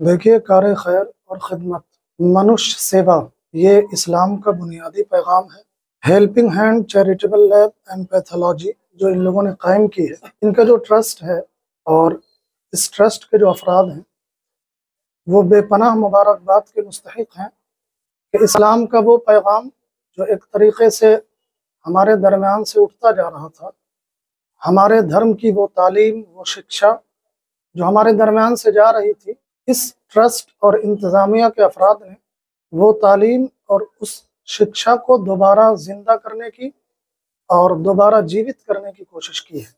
देखिए, कार खैर और ख़िदमत। मनुष्य सेवा, ये इस्लाम का बुनियादी पैगाम है। Helping hand, charitable lab and pathology, जो इन लोगों ने कायम की है, इनका जो ट्रस्ट है और इस ट्रस्ट के जो अफराद हैं, वो बेपनाह मुबारकबाद के मुस्तक हैं कि इस्लाम का वो पैगाम, जो एक तरीके से हमारे दरमियान से उठता जा रहा था, हमारे धर्म की वो तालीम, वो शिक्षा, जो हमारे दरमियान से जा रही थी इस ट्रस्ट और इंतज़ामिया के अफराद ने वो तालीम और उस शिक्षा को दोबारा ज़िंदा करने की और दोबारा जीवित करने की कोशिश की है।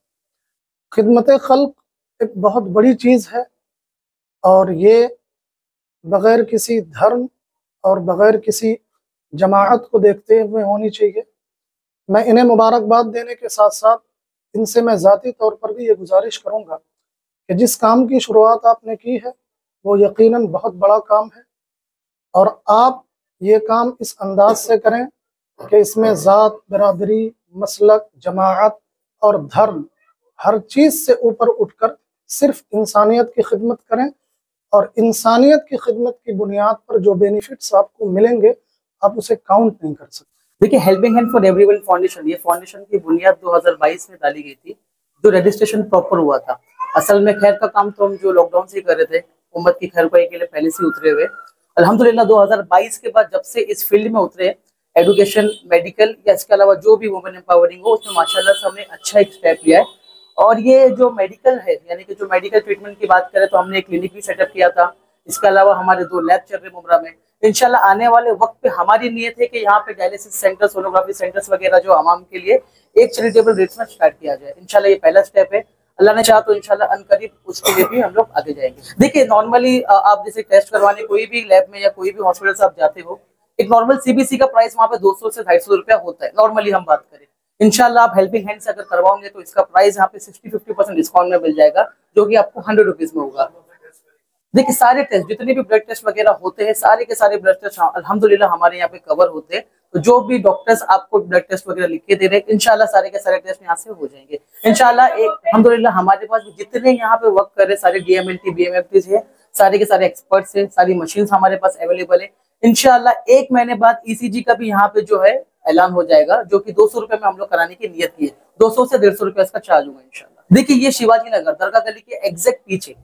खिदमत खल्क एक बहुत बड़ी चीज़ है और ये बग़ैर किसी धर्म और बग़ैर किसी जमात को देखते हुए होनी चाहिए। मैं इन्हें मुबारकबाद देने के साथ साथ इनसे मैं ज़ाती तौर पर भी ये गुजारिश करूँगा कि जिस काम की शुरुआत आपने की है वो यकीनन बहुत बड़ा काम है। और आप ये काम इस अंदाज से करें कि इसमें ज़ात, बरदरी, मसलक जमात और धर्म हर चीज़ से ऊपर उठकर सिर्फ़ इंसानियत की खिदमत करें और इंसानियत की खिदमत की बुनियाद पर जो बेनिफिट्स आपको मिलेंगे, आप उसे काउंट नहीं कर सकते। देखिए helping hand for everyone foundation ये फाउंडेशन की बुनियाद 2022 में डाली गई थी, जो रजिस्ट्रेशन प्रॉपर हुआ था। असल में खैर का काम तो हम जो लॉकडाउन से कर रहे थे उम्मत की खैर के लिए पहले से उतरे हुए। अल्हम्दुलिल्लाह 2022 के बाद जब से इस फ़ील्ड में उतरे, एडुकेशन, मेडिकल या इसके अलावा जो भी वुमेन एम्पावरिंग हो, उसमें माशाल्लाह से हमने अच्छा एक स्टेप लिया है। और ये जो मेडिकल है, यानी कि जो मेडिकल ट्रीटमेंट की बात करें तो हमने एक क्लिनिक भी सेटअप किया था। इसके अलावा हमारे दो लैब चल रहे मुमरा में। इनशाला आने वाले वक्त पे हमारी नीयत है कि यहाँ पे डायलिसिस सेंटर सोनोग्राफी सेंटर्स वगैरह जो आवाम के लिए एक चैरिटेबल में स्टार्ट किया जाए। इनशाला ये पहला स्टेप है। अल्लाह ने चाहा तो इंशाल्लाह अनकरीब उसके लिए भी हम लोग आगे जाएँगे। देखिए नॉर्मली आप जैसे टेस्ट करवाने कोई भी लैब में या कोई भी हॉस्पिटल से आप जाते हो, एक नॉर्मल सीबीसी का प्राइस वहाँ पे 200 से ढाई रुपया होता है। नॉर्मली हम बात करें। इनशाला आप हेल्पिंग हैंड से अगर करवाओगे तो इसका प्राइस यहाँ पे सिक्सटी फिफ्टी परसेंट डिस्काउंट में मिल जाएगा, जो कि आपको हंड्रेड रुपीज़ में होगा। देखिए, सारे टेस्ट जितने भी ब्लड टेस्ट वगैरह होते हैं, सारे के सारे ब्लड टेस्ट अल्हम्दुलिल्लाह हमारे यहाँ पे कवर होते हैं। तो जो भी डॉक्टर्स आपको ब्लड टेस्ट वगैरह लिख के दे रहे हैं इनशाला सारे के सारे टेस्ट यहाँ से हो जाएँगे। इनशाला एक अलहमदुल्ला हमारे पास जितने यहाँ पे वर्क कर रहे सारे डीएमएलटी बीएमएफटी है, सारे के सारे एक्सपर्ट्स है, सारी मशीन हमारे पास अवेलेबल है। इनशाला एक महीने बाद ईसीजी का भी यहाँ पे जो है ऐलान हो जाएगा, जो कि दो सौ रुपए में हम लोग कराने की नियत की है। दो सौ से डेढ़ सौ रुपए इसका चार्ज होगा इनशाला देखिए, ये शिवाजी नगर, दरगाह गली के एग्जैक्ट पीछे,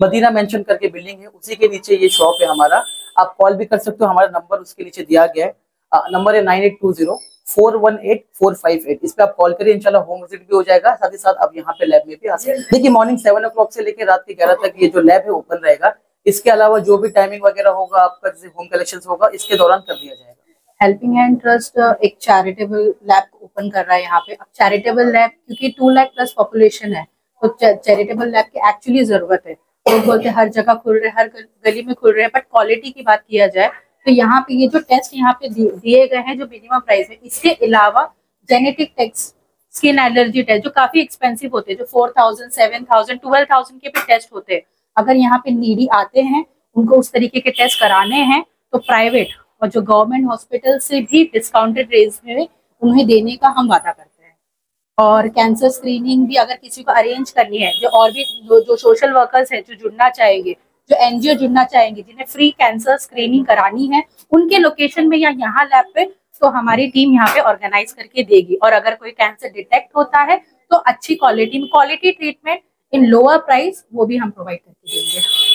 मदीना मेंशन करके बिल्डिंग है, उसी के नीचे ये शॉप है हमारा। आप कॉल भी कर सकते हो, हमारा नंबर उसके नीचे दिया गया है। नंबर है nine eight two zero, four one eight, four five eight. इस पे आप कॉल करिए, इंशाल्लाह होम विज़िट भी हो जाएगा। साथ ही साथ आप यहाँ पे लैब में भी आ सकते देखिए मॉर्निंग सेवन ओ क्लॉक से लेकर रात के ग्यारह तक ये जो लैब है ओपन रहेगा। इसके अलावा जो भी टाइमिंग वगैरह होगा, आपका जैसे होम कलेक्शन होगा, इसके दौरान कर दिया जाएगा। हेल्पिंग हैंड ट्रस्ट एक चैरिटेबल लैब ओपन कर रहा है यहाँ पे। अब चैरिटेबल लैब क्योंकि टू लाख प्लस पॉपुलेशन है तो चैरिटेबल लैब की एक्चुअली ज़रूरत है। लोग बोलते हैं, हर जगह खुल रहे, हर गली में खुल रहे हैं बट क्वालिटी की बात किया जाए तो यहाँ पे ये जो टेस्ट यहाँ पे दिए गए हैं जो मिनिमम प्राइस है, इसके अलावा genetic test skin allergy test जो काफ़ी एक्सपेंसिव होते हैं, जो four thousand seven thousand twelve thousand के भी टेस्ट होते हैं। अगर यहाँ पे नीडी आते हैं, उनको उस तरीके के टेस्ट कराने हैं तो प्राइवेट और जो गवर्नमेंट हॉस्पिटल से भी डिस्काउंटेड रेट में उन्हें देने का हम वादा करते हैं। और कैंसर स्क्रीनिंग भी अगर किसी को अरेंज करनी है, जो और भी जो जो सोशल वर्कर्स हैं, जो जुड़ना चाहेंगे जो एनजीओ जुड़ना चाहेंगे, जिन्हें फ्री कैंसर स्क्रीनिंग करानी है, उनके लोकेशन में या यहाँ लैब पे तो हमारी टीम यहाँ पे ऑर्गेनाइज करके देगी। और अगर कोई कैंसर डिटेक्ट होता है तो अच्छी quality quality treatment in lower price वो भी हम प्रोवाइड करके देंगे।